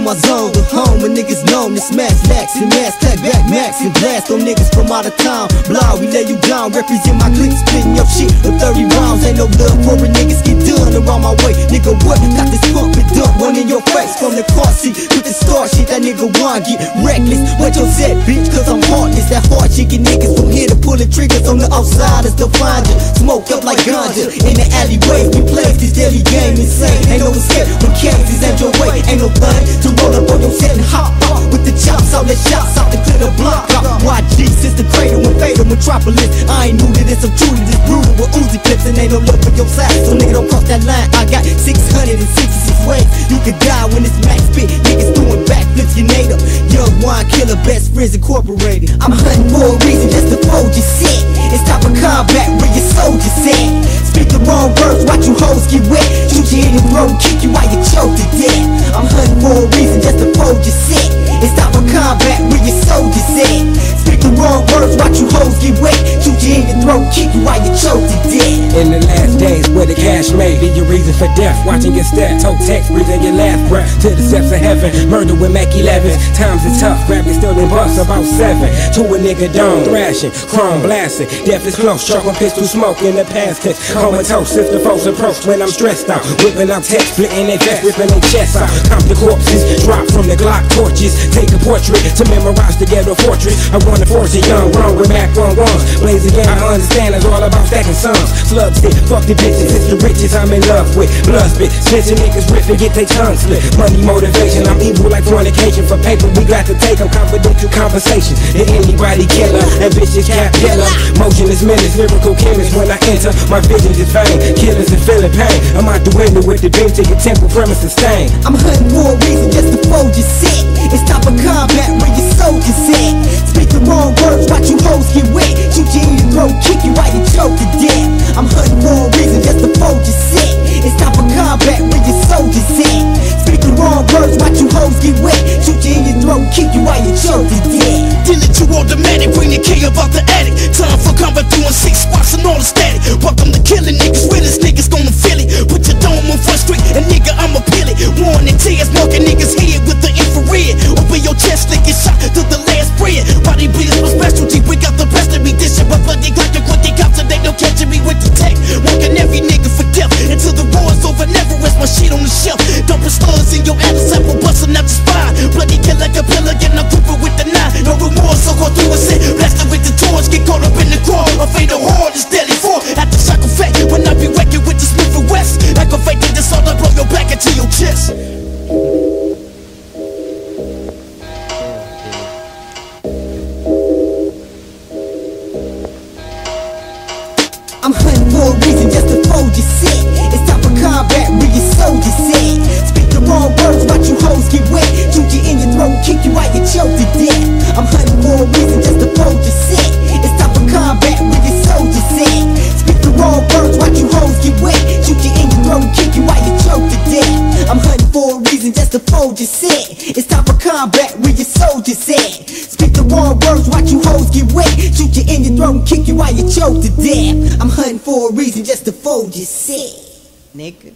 to my zone, the home where niggas known to smash lax and mass tag back max and blast on niggas from out of town. Blah, we lay you down, represent my clique, splitting your shit with 30 rounds. Ain't no love for niggas get done around my way. Nigga, what? Got this pump and dump, one in your face from the car seat with the star shit. That nigga want get reckless. What your set, bitch? Cause I'm heartless. That hard chicken niggas from here to pulling triggers on the outsiders to find you. Smoke up like ganja in the alleyway. We play this daily game insane. Ain't no escape when cases and your way. Ain't no thing to New to this, brutal with Uzi clips and ain't no love for your side. So nigga don't cross that line. I got 666 ways you could die when it's max spit. Niggas doing backflips, you native. Young wine killer, best friends incorporated. I'm hunting for a reason just to fold your set. It's time for combat where your soldiers at. Speak the wrong words, watch you hoes get wet. Shoot you in your throat, kick you while you choke to death. I'm hunting for a reason just to fold your set. It's time for combat where your soldiers at. Speak the wrong words, watch you hoes get wet. In your throat, kick you while you choke to death. In the last days where the cash made be your reason for death. Watching your step, toe text, breathing your last breath to the steps of heaven. Murder with Mac 11. Times is tough, grab your still in bust about seven. To a nigga dome, thrashing, chrome blasting. Death is close, choking pistol smoke in the past tense. Comatose if the foes approach when I'm stressed out. Whipping out text, splitting their vest, ripping their chests out. Count the corpses, drop from the Glock torches. Take a portrait to memorize the ghetto fortress. I wanna force a young run with Mac on ones. Blazing I understand it's all about stacking sons. Slug stick, fuck the bitches, it's the riches I'm in love with. Blood spit, snitching niggas ripping, get their tongue slit. Money motivation, I'm evil like fornication. For paper, we got to take them confidential conversation. And anybody killer, ambitious cap killer. Motion is menace, lyrical chemist. When I enter, my vision is vain. Killers and feeling pain. I'm out the window with the beam your temple premise sustain. I'm hunting a reason just to fold your set. It's time for combat where your soldiers kick you you choke to death. Dealing to automatic, bring the K about the attic. Time for combat doing six spots and all the static. I'm hunting for a reason just to fold your set. It's time for combat where your soldiers at. Speak the wrong words, watch you hoes get wet. Shoot you in your throat, kick you while you choke to death. I'm hunting for a reason just to fold your set. It's time for combat where your soldiers at. Speak the wrong words, watch you hoes get wet. Shoot you in your throat, kick you while you choke to death. I'm hunting for a reason just to fold your set. It's time for combat where your soldiers at. Speak the wrong words, watch you hoes get wet. Throat, kick you while you choke to death. I'm hunting for a reason just to fold your set, nigga.